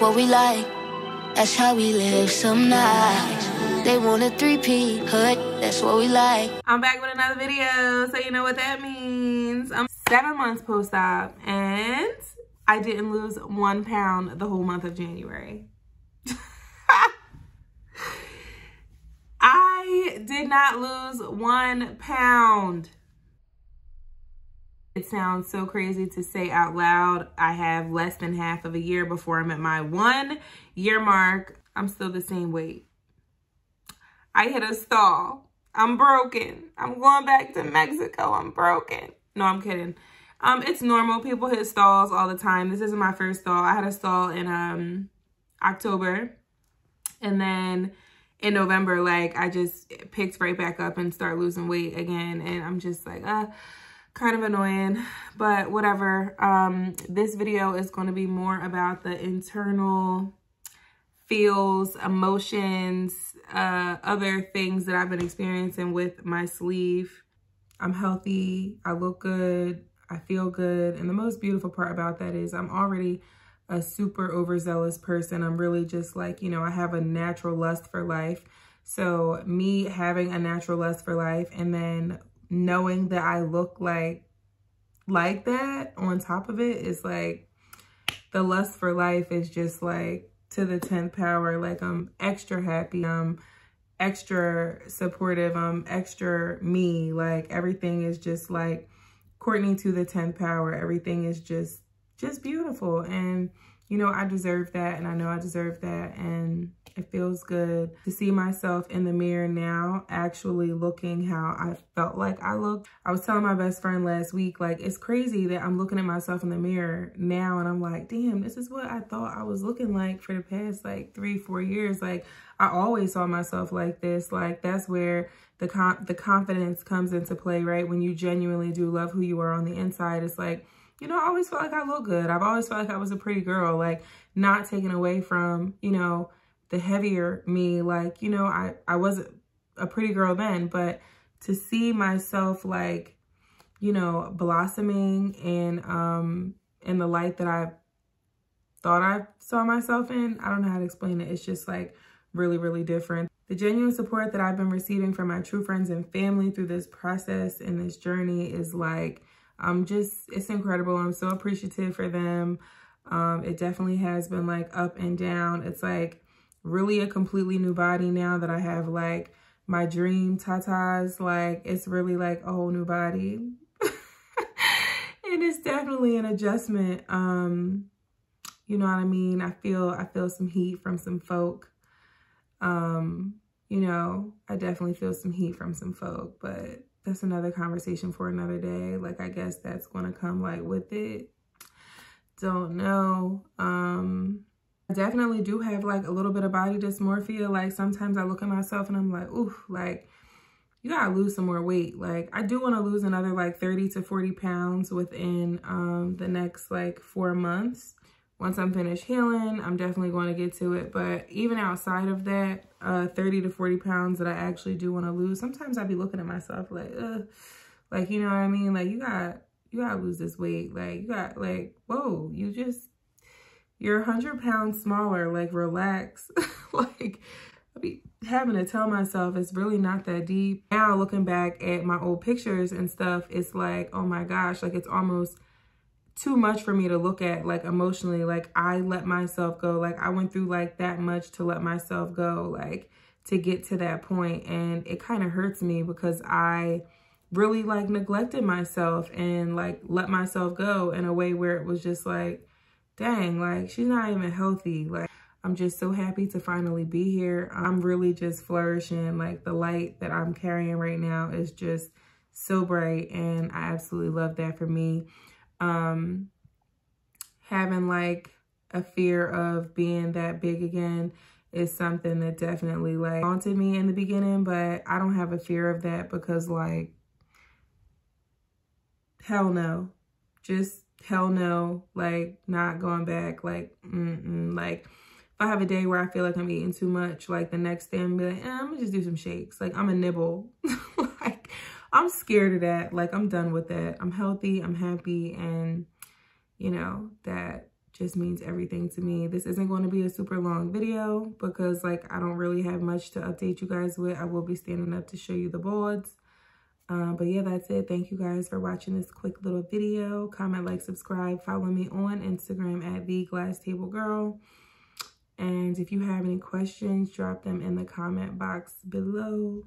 what we like. That's how we live some nights. They want a 3P hood, that's what we like. I'm back with another video, so you know what that means. I'm seven months post-op, and I didn't lose one pound the whole month of January. I did not lose one pound. It sounds so crazy to say out loud. I have less than half of a year before I'm at my one year mark. I'm still the same weight. I hit a stall. I'm broken. I'm going back to Mexico. I'm broken. No, I'm kidding. Um, it's normal. People hit stalls all the time. This isn't my first stall. I had a stall in um October. And then in November, like I just picked right back up and start losing weight again. And I'm just like, uh, kind of annoying, but whatever. Um, this video is going to be more about the internal feels, emotions, uh, other things that I've been experiencing with my sleeve. I'm healthy, I look good, I feel good. And the most beautiful part about that is I'm already a super overzealous person. I'm really just like, you know, I have a natural lust for life. So me having a natural lust for life and then knowing that I look like like that on top of it is like the lust for life is just like to the 10th power. Like I'm extra happy. I'm extra supportive. I'm extra me. Like everything is just like Courtney to the 10th power. Everything is just just beautiful. And, you know, I deserve that. And I know I deserve that. And it feels good to see myself in the mirror now, actually looking how I felt like I looked. I was telling my best friend last week, like, it's crazy that I'm looking at myself in the mirror now and I'm like, damn, this is what I thought I was looking like for the past like three, four years. Like, I always saw myself like this. Like, that's where the, con the confidence comes into play, right? When you genuinely do love who you are on the inside, it's like, you know, I always felt like I looked good. I've always felt like I was a pretty girl, like not taken away from, you know, the heavier me. Like, you know, I, I was a pretty girl then, but to see myself like, you know, blossoming in, um, in the light that I thought I saw myself in, I don't know how to explain it. It's just like really, really different. The genuine support that I've been receiving from my true friends and family through this process and this journey is like, I'm just, it's incredible. I'm so appreciative for them. Um, it definitely has been like up and down. It's like really a completely new body now that I have like my dream tatas. Like it's really like a whole new body. and it's definitely an adjustment. Um, you know what I mean? I feel, I feel some heat from some folk. Um, you know, I definitely feel some heat from some folk, but that's another conversation for another day. Like, I guess that's going to come like with it. Don't know. Um, I definitely do have like a little bit of body dysmorphia. Like sometimes I look at myself and I'm like, ooh, like you gotta lose some more weight. Like I do want to lose another like 30 to 40 pounds within um, the next like four months. Once I'm finished healing, I'm definitely going to get to it. But even outside of that, uh, 30 to 40 pounds that I actually do want to lose, sometimes I'd be looking at myself like, Ugh. like, you know what I mean? Like you got, you got to lose this weight. Like you got like, whoa, you just, you're 100 pounds smaller. Like relax. like I be having to tell myself it's really not that deep. Now looking back at my old pictures and stuff, it's like, oh my gosh, like it's almost too much for me to look at like emotionally like i let myself go like i went through like that much to let myself go like to get to that point and it kind of hurts me because i really like neglected myself and like let myself go in a way where it was just like dang like she's not even healthy like i'm just so happy to finally be here. I'm really just flourishing like the light that i'm carrying right now is just so bright and i absolutely love that for me um, having like a fear of being that big again is something that definitely like haunted me in the beginning, but I don't have a fear of that because like, hell no, just hell no, like not going back, like, mm -mm. like if I have a day where I feel like I'm eating too much, like the next day I'm be like, eh, I'm gonna just do some shakes. Like I'm a nibble. like I'm scared of that. Like, I'm done with that. I'm healthy, I'm happy, and, you know, that just means everything to me. This isn't going to be a super long video because like I don't really have much to update you guys with. I will be standing up to show you the boards. Um, but yeah, that's it. Thank you guys for watching this quick little video. Comment, like, subscribe. Follow me on Instagram at the Glass Table Girl. And if you have any questions, drop them in the comment box below.